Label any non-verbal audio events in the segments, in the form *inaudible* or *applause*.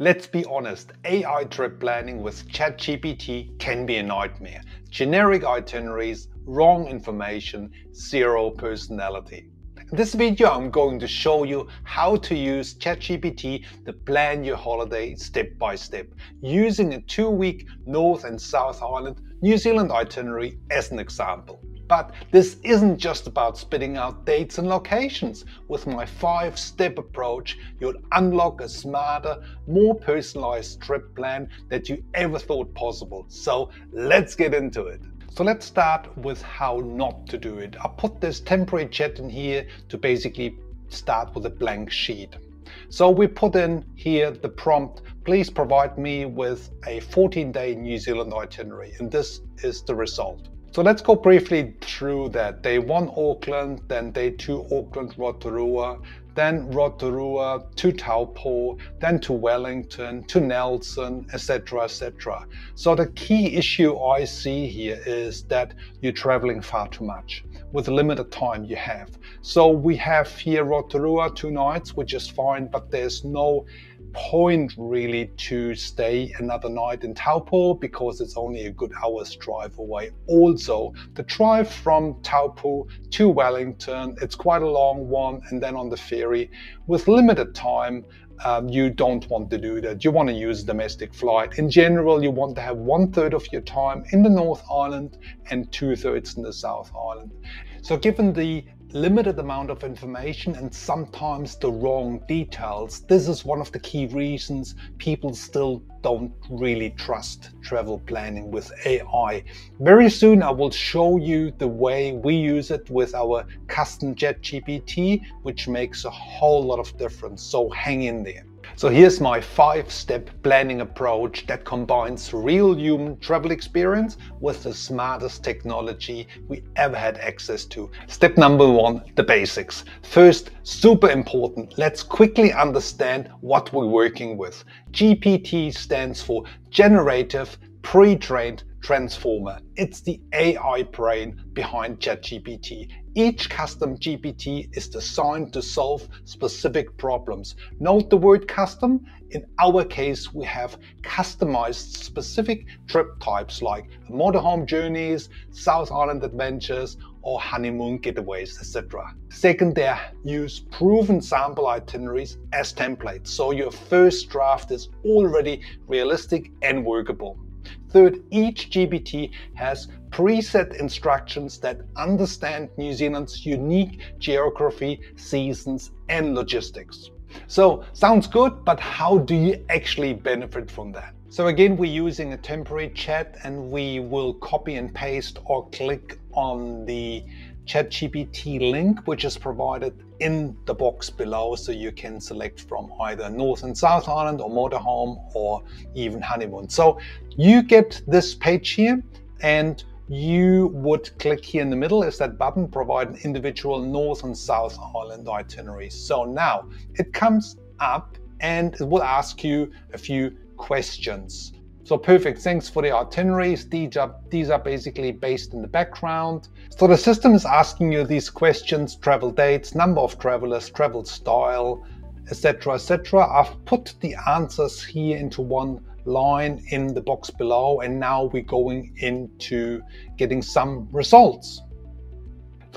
Let's be honest, AI trip planning with ChatGPT can be a nightmare. Generic itineraries, wrong information, zero personality. In this video, I'm going to show you how to use ChatGPT to plan your holiday step by step, using a two-week North and South Island New Zealand itinerary as an example. But this isn't just about spitting out dates and locations. With my five step approach, you'll unlock a smarter, more personalized trip plan that you ever thought possible. So let's get into it. So let's start with how not to do it. I put this temporary chat in here to basically start with a blank sheet. So we put in here the prompt, please provide me with a 14 day New Zealand itinerary. And this is the result. So let's go briefly through that. Day one Auckland, then day two Auckland Rotorua, then Rotorua to Taupo, then to Wellington, to Nelson, etc. etc. So the key issue I see here is that you're traveling far too much with limited time you have. So we have here Rotorua two nights, which is fine, but there's no point really to stay another night in Taupo because it's only a good hour's drive away. Also, the drive from Taupo to Wellington, it's quite a long one, and then on the ferry with limited time. Um, you don't want to do that. You want to use domestic flight. In general, you want to have one third of your time in the North Island and two thirds in the South Island. So given the limited amount of information and sometimes the wrong details. This is one of the key reasons people still don't really trust travel planning with AI. Very soon I will show you the way we use it with our custom ChatGPT, which makes a whole lot of difference. So hang in there. So here's my five-step planning approach that combines real human travel experience with the smartest technology we ever had access to. Step number one, the basics. First, super important, let's quickly understand what we're working with. GPT stands for Generative Pre-trained Transformer. It's the AI brain behind ChatGPT. Each custom GPT is designed to solve specific problems. Note the word custom. In our case, we have customized specific trip types like motorhome journeys, South Island adventures, or honeymoon getaways, etc. Second, they use proven sample itineraries as templates, so your first draft is already realistic and workable. Third, each GPT has preset instructions that understand New Zealand's unique geography, seasons, and logistics. So, sounds good, but how do you actually benefit from that? So again, we're using a temporary chat and we will copy and paste or click on the ChatGPT link, which is provided in the box below. So you can select from either North and South Island or motorhome or even honeymoon. So you get this page here and you would click here in the middle is that button provide an individual North and South Island itinerary. So now it comes up and it will ask you a few questions. So perfect, thanks for the itineraries. These are, these are basically based in the background. So the system is asking you these questions, travel dates, number of travelers, travel style, etc, etc. I've put the answers here into one line in the box below and now we're going into getting some results.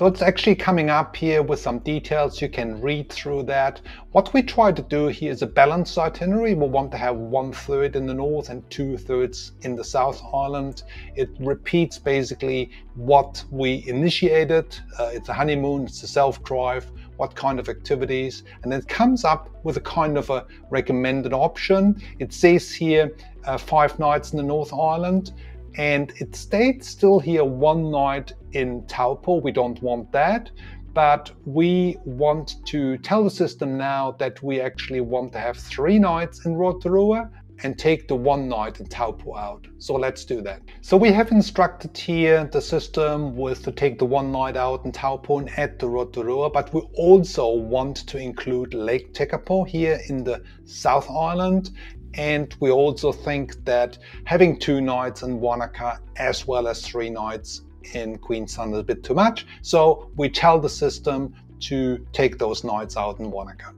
So it's actually coming up here with some details. You can read through that. What we try to do here is a balanced itinerary. We want to have one third in the north and two thirds in the South Island. It repeats basically what we initiated. Uh, it's a honeymoon, it's a self-drive, what kind of activities, and it comes up with a kind of a recommended option. It says here uh, five nights in the North Island and it stayed still here one night in Taupo. We don't want that, but we want to tell the system now that we actually want to have three nights in Rotorua and take the one night in Taupo out. So let's do that. So we have instructed here the system with to take the one night out in Taupo and add the Rotorua, but we also want to include Lake Tekapo here in the South Island and we also think that having two nights in Wanaka as well as three nights in Queenstown is a bit too much. So we tell the system to take those nights out in Wanaka.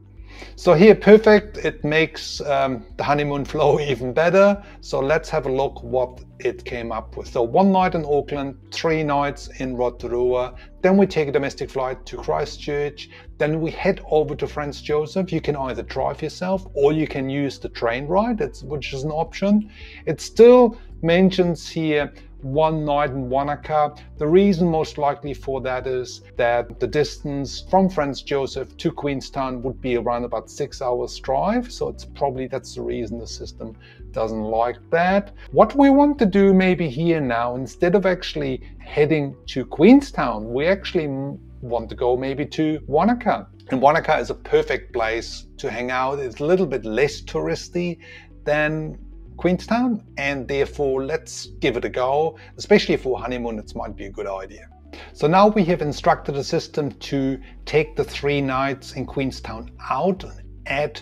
So here, perfect, it makes um, the honeymoon *laughs* flow even better. So let's have a look what it came up with. So one night in Auckland, three nights in Rotorua, then we take a domestic flight to Christchurch, then we head over to Franz Josef. You can either drive yourself or you can use the train ride, which is an option. It still mentions here one night in Wanaka. The reason most likely for that is that the distance from Franz Josef to Queenstown would be around about six hours drive. So it's probably that's the reason the system doesn't like that. What we want to do maybe here now, instead of actually heading to Queenstown, we actually want to go maybe to Wanaka. And Wanaka is a perfect place to hang out. It's a little bit less touristy than Queenstown, and therefore let's give it a go, especially for honeymoon, it might be a good idea. So now we have instructed the system to take the three nights in Queenstown out and add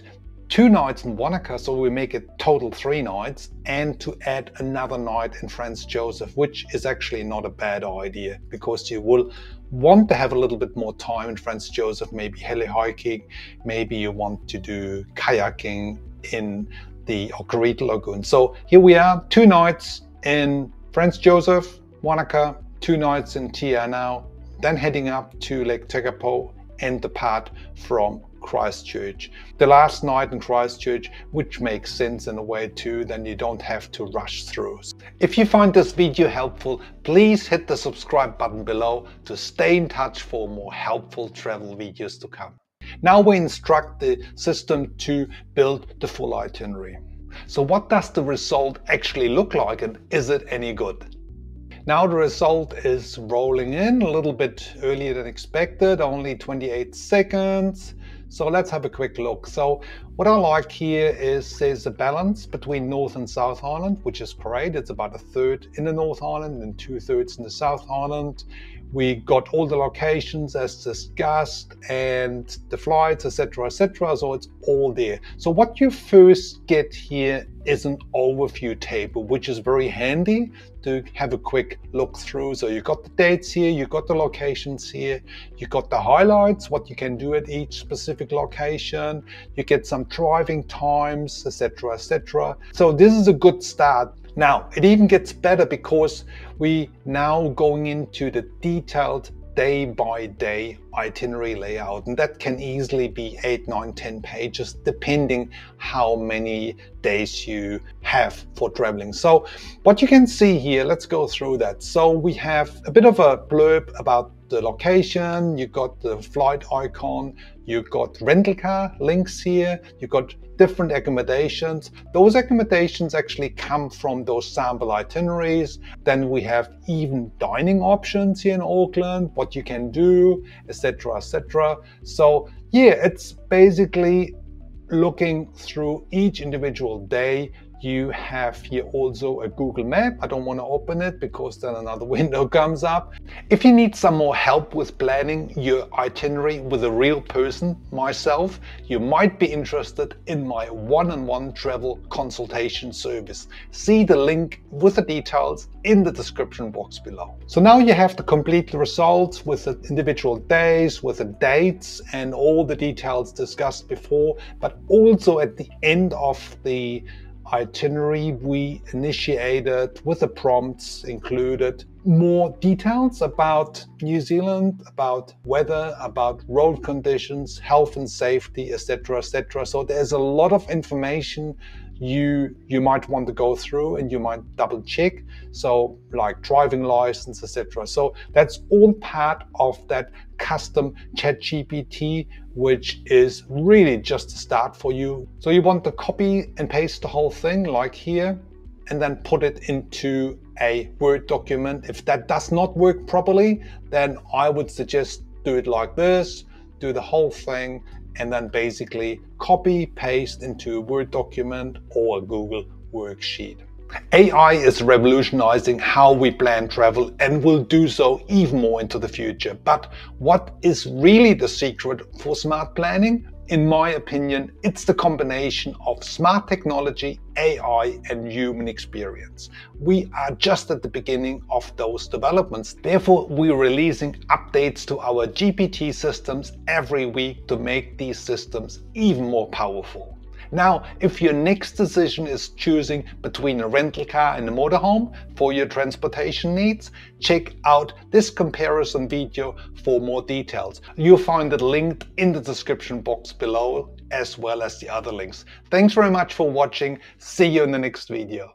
two nights in Wanaka, so we make it total three nights, and to add another night in Franz Josef, which is actually not a bad idea because you will want to have a little bit more time in Franz Josef, maybe heli hiking, maybe you want to do kayaking in the Okarita Lagoon. So here we are, two nights in Franz Josef, Wanaka, two nights in Te Anau, then heading up to Lake Tekapo and depart from Christchurch. The last night in Christchurch, which makes sense in a way too, then you don't have to rush through. If you find this video helpful, please hit the subscribe button below to stay in touch for more helpful travel videos to come. Now we instruct the system to build the full itinerary. So what does the result actually look like and is it any good? Now the result is rolling in a little bit earlier than expected, only 28 seconds. So let's have a quick look. So what I like here is there's a balance between North and South Island, which is great. It's about a third in the North Island and two thirds in the South Island. We got all the locations as discussed and the flights, etc., etc. So it's all there. So what you first get here is an overview table, which is very handy to have a quick look through. So you got the dates here, you got the locations here, you got the highlights, what you can do at each specific location, you get some driving times, etc., etc. So this is a good start. Now, it even gets better because we now going into the detailed day by day itinerary layout and that can easily be 8 9 10 pages depending how many days you have for traveling. So what you can see here let's go through that. So we have a bit of a blurb about the location, you got the flight icon, you got rental car links here, you got different accommodations. Those accommodations actually come from those sample itineraries. Then we have even dining options here in Auckland, what you can do, etc., etc. So yeah, it's basically looking through each individual day you have here also a Google Map. I don't want to open it because then another *laughs* window comes up. If you need some more help with planning your itinerary with a real person, myself, you might be interested in my one-on-one -on -one travel consultation service. See the link with the details in the description box below. So now you have the complete results with the individual days, with the dates and all the details discussed before, but also at the end of the itinerary we initiated with the prompts included more details about New Zealand, about weather, about road conditions, health and safety, etc., etc. So there's a lot of information you you might want to go through and you might double check. So like driving license etc so that's all part of that custom chat gpt which is really just a start for you. So you want to copy and paste the whole thing like here and then put it into a word document. If that does not work properly then i would suggest do it like this do the whole thing and then basically copy paste into a Word document or a Google worksheet. AI is revolutionizing how we plan travel and will do so even more into the future. But what is really the secret for smart planning? In my opinion, it's the combination of smart technology, AI, and human experience. We are just at the beginning of those developments. Therefore, we're releasing updates to our GPT systems every week to make these systems even more powerful. Now, if your next decision is choosing between a rental car and a motorhome for your transportation needs, check out this comparison video for more details. You'll find it linked in the description box below as well as the other links. Thanks very much for watching. See you in the next video.